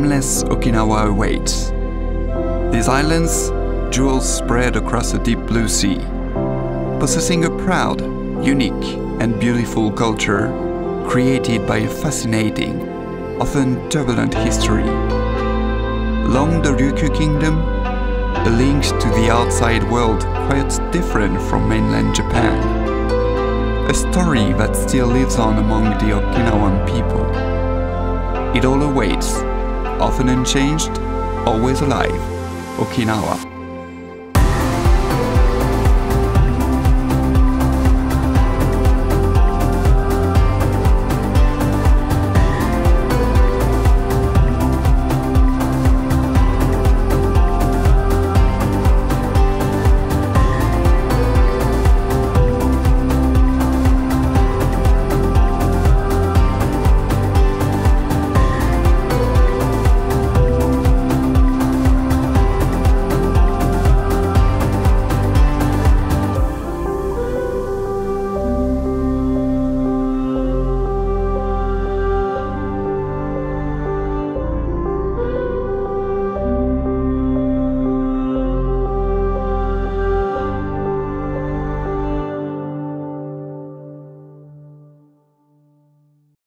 timeless Okinawa awaits. These islands, jewels spread across a deep blue sea, possessing a proud, unique, and beautiful culture created by a fascinating, often turbulent history. Along the Ryukyu Kingdom, a link to the outside world quite different from mainland Japan. A story that still lives on among the Okinawan people. It all awaits, often unchanged, always alive, Okinawa.